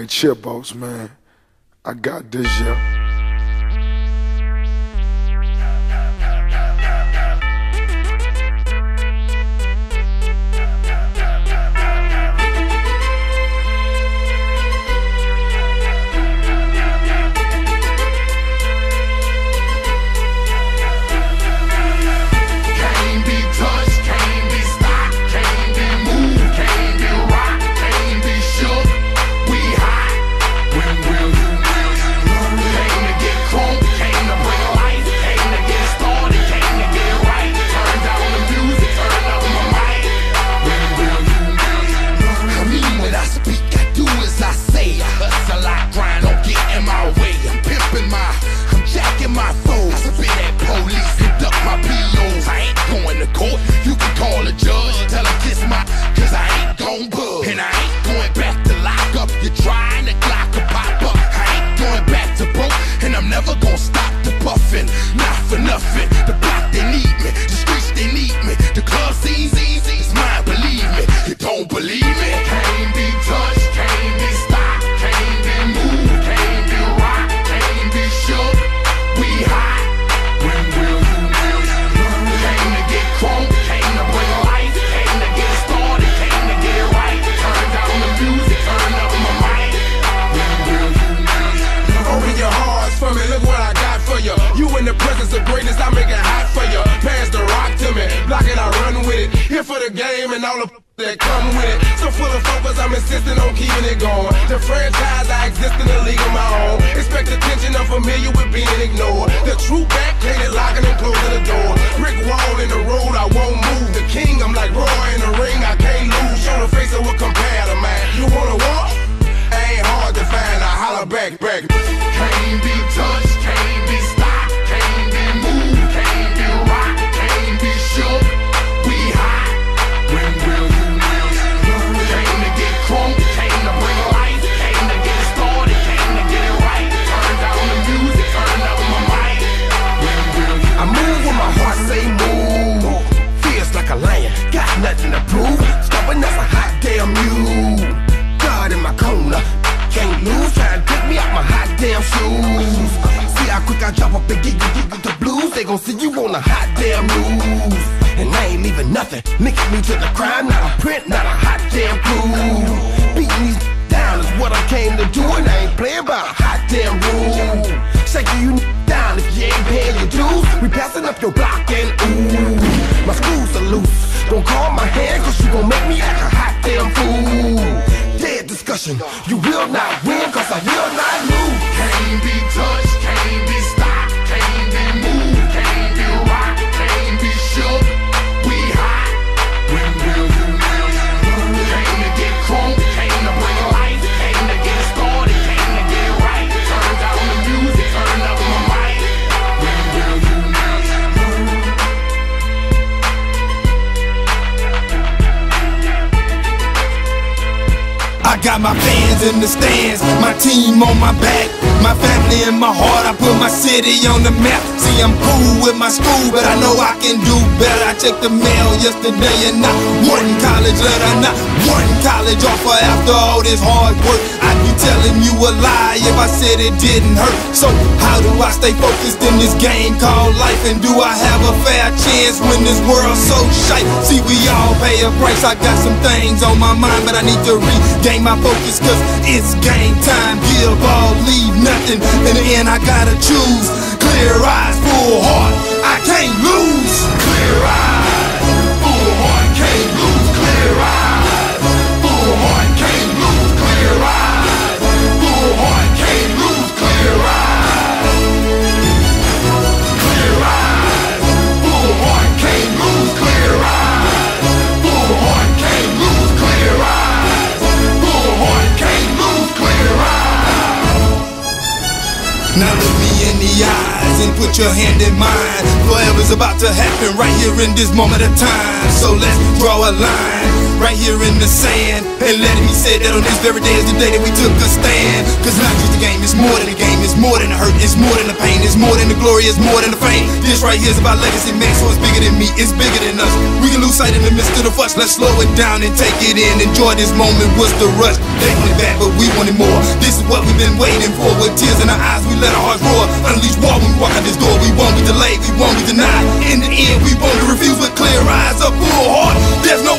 right here, boss man. I got this, yeah. Never gonna stop the puffin'. Not for nothing. The block, they need run with it. Here for the game and all the that come with it. So full of focus, I'm insisting on keeping it going. The franchise, I exist in a league of my own. Expect attention, I'm familiar with being ignored. The true back, hated locking and closing the door. Brick wall in the road, I won't move. The king, I'm like Roy in the ring, I can't damn shoes. See how quick I drop up and get you, get the blues. They gon' see you on the hot damn news. And I ain't leaving nothing. Linking me to the crime, not a print, not a hot damn clue. Beating these down is what I came to do, and I ain't playing by a hot damn rule. Shaking you down if you ain't paying your dues. We passing up your block and I got my fans in the stands, my team on my back, my family in my heart. I put my city on the map. See, I'm cool with my school, but I know I can do better. I checked the mail yesterday and not one college letter, not one college offer after all this hard work. I'd be telling you a lie if I said it didn't hurt. So, how do I stay focused in this game called life? And do I have a fair chance when this world's so shite? See, we all pay a price. I got some things on my mind, but I need to regain my focus, cause it's game time. Give all, leave nothing. In the end, I gotta choose. Clear eyes, full heart. I can't lose. Clear eyes, your hand in mine. Forever's about to happen right here in this moment of time. So let's draw a line right here in the sand. And let it be said that on this very day is the day that we took a stand. Cause not just the game, it's more than the game, it's more than the hurt, it's more than the pain, it's more than the glory, it's more than the fame. This right here's about legacy, man, so it's bigger than me, it's bigger than us. We can lose sight in the midst of the fuss, let's slow it down and take it in. Enjoy this moment, what's the rush? They wanted bad, but we wanted more. This is what we've been waiting for. With tears in our eyes, we let our hearts roar. Unleash war when we walk out this door. We won't be delayed, we won't be denied. In the end, we won't refuse with clear eyes, a full heart. There's no